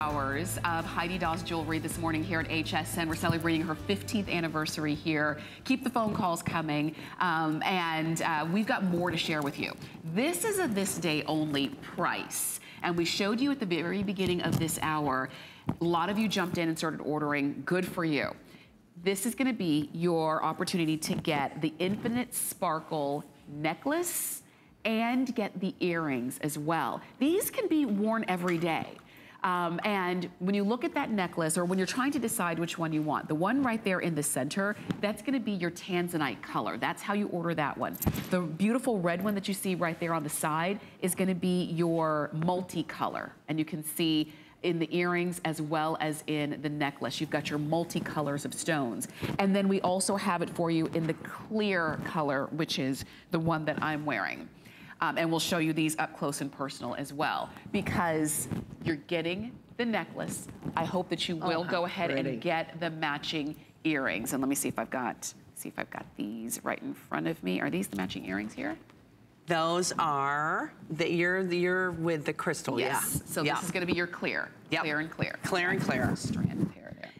hours of Heidi Daus jewelry this morning here at HSN. We're celebrating her 15th anniversary here. Keep the phone calls coming. Um, and uh, we've got more to share with you. This is a this day only price. And we showed you at the very beginning of this hour, a lot of you jumped in and started ordering. Good for you. This is gonna be your opportunity to get the Infinite Sparkle necklace and get the earrings as well. These can be worn every day. Um, and when you look at that necklace or when you're trying to decide which one you want, the one right there in the center, that's gonna be your tanzanite color. That's how you order that one. The beautiful red one that you see right there on the side is gonna be your multicolor. And you can see in the earrings as well as in the necklace. You've got your multicolors of stones. And then we also have it for you in the clear color, which is the one that I'm wearing. Um, and we'll show you these up close and personal as well because you're getting the necklace. I hope that you oh, will oh, go ahead pretty. and get the matching earrings. And let me see if I've got, see if I've got these right in front of me. Are these the matching earrings here? Those are, the, you're, you're with the crystal, yes. yeah. So this is gonna be your clear, yep. clear and clear. Clear and clear. Strand.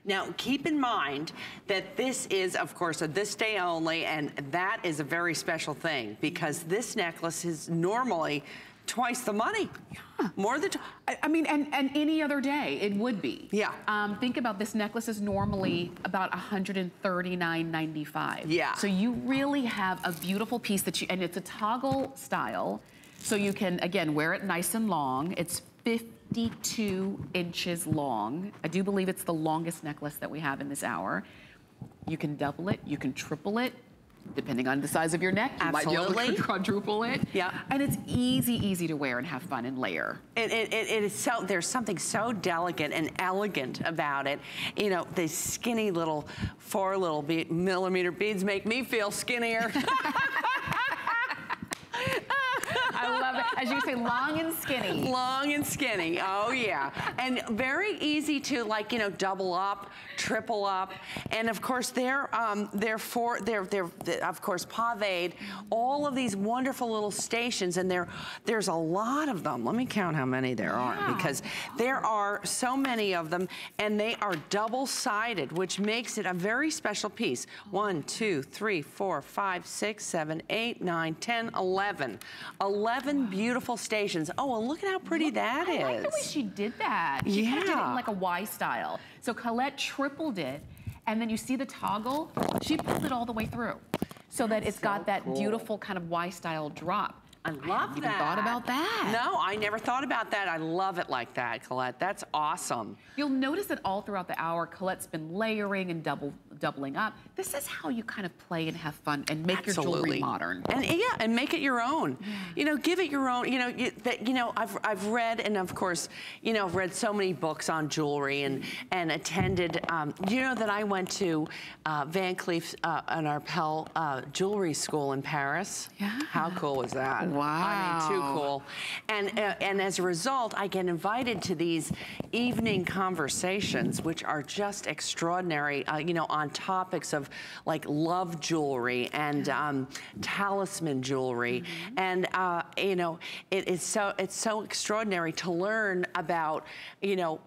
Now, keep in mind that this is, of course, a this day only, and that is a very special thing because this necklace is normally twice the money. Yeah. More than, I, I, mean, and, and any other day, it would be. Yeah. Um, think about this necklace is normally about $139.95. Yeah. So you really have a beautiful piece that you, and it's a toggle style. So you can, again, wear it nice and long. It's 52 inches long. I do believe it's the longest necklace that we have in this hour. You can double it, you can triple it, depending on the size of your neck, you Absolutely. might be able to quadruple it. Yeah. And it's easy, easy to wear and have fun and layer. It, it, it is so, there's something so delicate and elegant about it. You know, the skinny little, four little be millimeter beads make me feel skinnier. I love it. As you say, long and skinny. Long and skinny, oh yeah. And very easy to like, you know, double up, triple up. And of course, they're, um, they're, for, they're, they're, of course, paved, all of these wonderful little stations and there, there's a lot of them. Let me count how many there are because there are so many of them and they are double-sided, which makes it a very special piece. One, two, three, four, five, six, seven, eight, nine, ten, eleven. 11 beautiful stations. Oh, and look at how pretty look, that I is. I like the way she did that. She yeah. did it in like a Y style. So Colette tripled it, and then you see the toggle, she pulled it all the way through. So That's that it's so got that cool. beautiful kind of Y style drop. I love that. I that. thought about that. No, I never thought about that. I love it like that, Colette. That's awesome. You'll notice that all throughout the hour, Colette's been layering and double doubling up. This is how you kind of play and have fun and make Absolutely. your jewelry modern. And yeah, and make it your own. Yeah. You know, give it your own, you know, you, that, you know, I've, I've read, and of course, you know, I've read so many books on jewelry and, and attended, um, you know that I went to uh, Van Cleef uh, and Arpels uh, jewelry school in Paris. Yeah. How cool was that? Wow. I mean, too cool. And, uh, and as a result, I get invited to these evening conversations, which are just extraordinary, uh, you know, on topics of like love jewelry and um, talisman jewelry. Mm -hmm. And, uh, you know, it is so, it's so extraordinary to learn about, you know,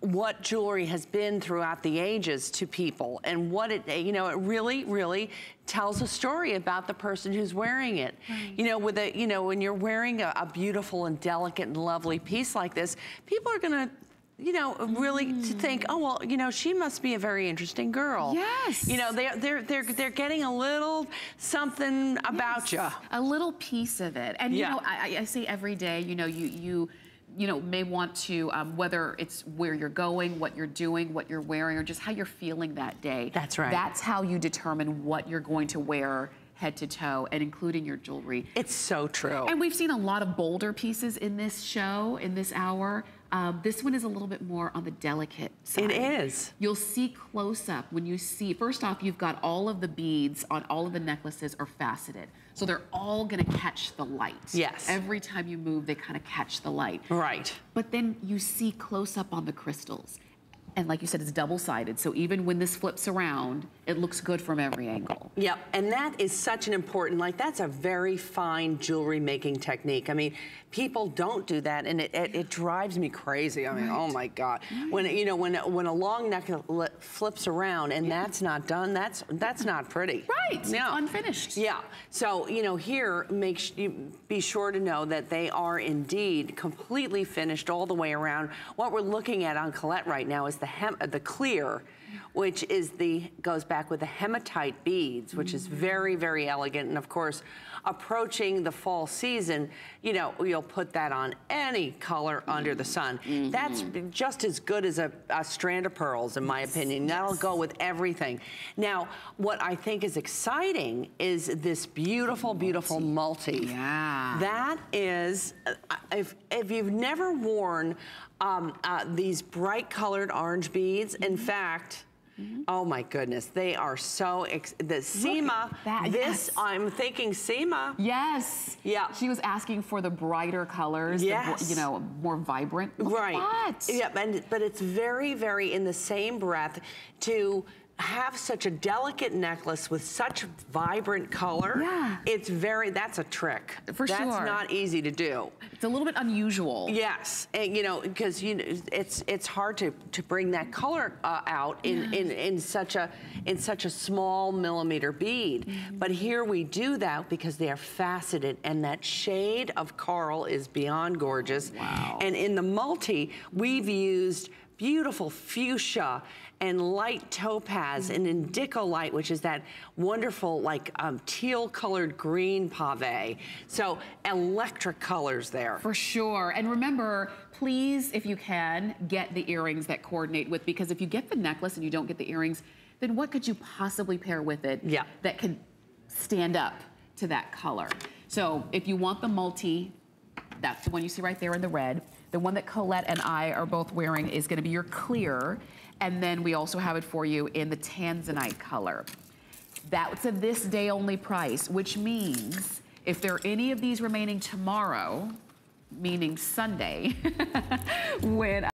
what jewelry has been throughout the ages to people and what it, you know, it really, really tells a story about the person who's wearing it. Right. You know, with a, you know, when you're wearing a, a beautiful and delicate and lovely piece like this, people are gonna you know, really mm. to think, oh well, you know, she must be a very interesting girl. Yes. You know, they're they're they're they're getting a little something about yes. you. A little piece of it. And yeah. you know, I, I say every day, you know, you you you know, may want to, um, whether it's where you're going, what you're doing, what you're wearing, or just how you're feeling that day. That's right. That's how you determine what you're going to wear head to toe and including your jewelry. It's so true. And we've seen a lot of bolder pieces in this show, in this hour. Um, this one is a little bit more on the delicate side. It is. You'll see close up when you see, first off, you've got all of the beads on all of the necklaces are faceted. So they're all gonna catch the light. Yes. Every time you move, they kind of catch the light. Right. But then you see close up on the crystals And like you said, it's double-sided, so even when this flips around, it looks good from every angle. Yep, and that is such an important, like that's a very fine jewelry making technique. I mean, people don't do that and it, it, it drives me crazy. I mean, oh right. oh my God. Right. When, you know, when, when a long neck flips around and yeah. that's not done, that's, that's not pretty. Right, yeah. unfinished. Yeah, so, you know, here, make you be sure to know that they are indeed completely finished all the way around. What we're looking at on Colette right now is the, hem, the clear which is the, goes back with the hematite beads, which is very, very elegant. And of course, approaching the fall season, you know, you'll put that on any color under the sun. Mm -hmm. That's just as good as a, a, strand of pearls, in my opinion. That'll go with everything. Now, what I think is exciting is this beautiful, beautiful multi. Yeah. That is, uh, if, if you've never worn um, uh, these bright colored orange beads, in fact, Mm -hmm. Oh my goodness, they are so, the Seema, this, yes. I'm thinking Seema. Yes. Yeah. She was asking for the brighter colors, yes. The, you know, more vibrant. Look right. Yeah, and, but it's very, very in the same breath to have such a delicate necklace with such vibrant color, yeah. it's very, that's a trick. For that's sure. That's not easy to do. It's a little bit unusual. Yes, and, you know, because you know, it's it's hard to, to bring that color uh, out in, in, in such a in such a small millimeter bead. Mm -hmm. But here we do that because they are faceted and that shade of coral is beyond gorgeous. Wow. And in the multi, we've used beautiful fuchsia and light topaz and indicolite, which is that wonderful like um, teal colored green pave. So electric colors there. For sure. And remember, please, if you can, get the earrings that coordinate with, because if you get the necklace and you don't get the earrings, then what could you possibly pair with it yeah. that could stand up to that color? So if you want the multi, that's the one you see right there in the red. The one that Colette and I are both wearing is gonna be your clear, and then we also have it for you in the tanzanite color. That's a this day only price, which means if there are any of these remaining tomorrow, meaning Sunday, when